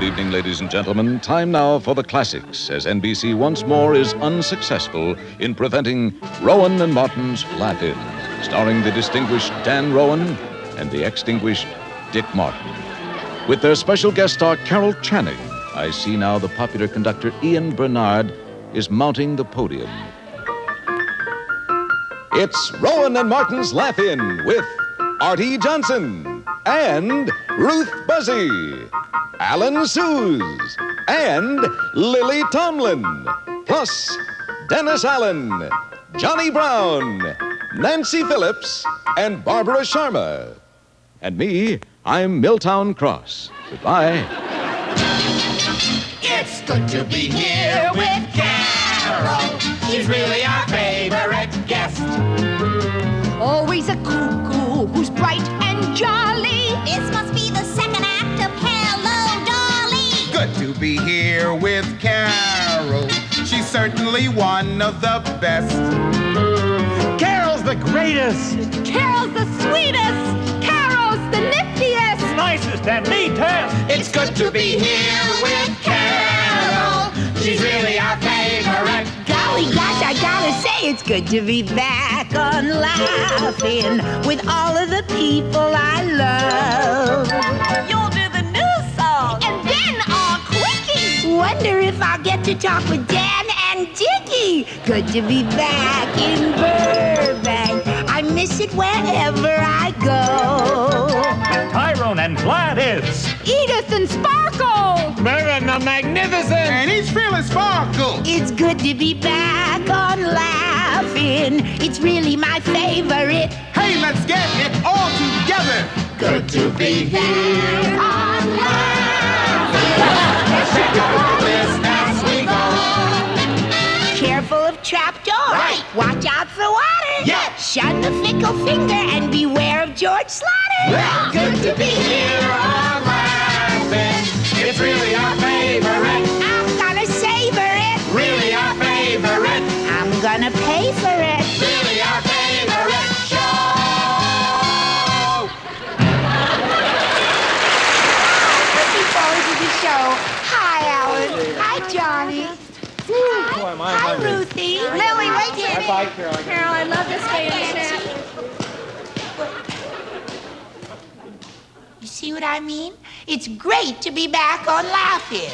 Good evening, ladies and gentlemen. Time now for the classics as NBC once more is unsuccessful in preventing Rowan and Martin's Laugh In, starring the distinguished Dan Rowan and the extinguished Dick Martin. With their special guest star Carol Channing, I see now the popular conductor Ian Bernard is mounting the podium. It's Rowan and Martin's Laugh In with Arte Johnson and Ruth Buzzi, Alan Sues, and Lily Tomlin, plus Dennis Allen, Johnny Brown, Nancy Phillips, and Barbara Sharma. And me, I'm Milton Cross. Goodbye. It's good to be here with Carol. She's really our favorite guest. Always a cuckoo who's bright and jolly. To be here with Carol. She's certainly one of the best. Carol's the greatest, Carol's the sweetest. Carol's the niftiest. nicest, and neatest. It's good to be here with Carol. She's really our favorite. Golly gosh, I gotta say it's good to be back on Laugh-In with all of the people I love. You'll get to talk with Dan and Diggy. Good to be back in Burbank. I miss it wherever I go. Tyrone and Gladys. Edith and Sparkle. Merrin the Magnificent. And he's feeling sparkle. It's good to be back on Laugh-In. It's really my favorite. Hey, let's get it all together. Good to be here. Of trapdoors. Right. Watch out for water. Yeah. Shun the fickle finger and beware of George Schlatter. Good to be here on Laugh-In. It's really our favorite. I'm gonna savor it. Really our favorite. I'm gonna pay for it. Really our favorite show. To the show. Hi, Alan. Hi, Johnny. Hi, Hi Ruthie. Lily, wait a minute. Bye, Carol. Carol, I love this game. You see what I mean? It's great to be back on Laugh-In.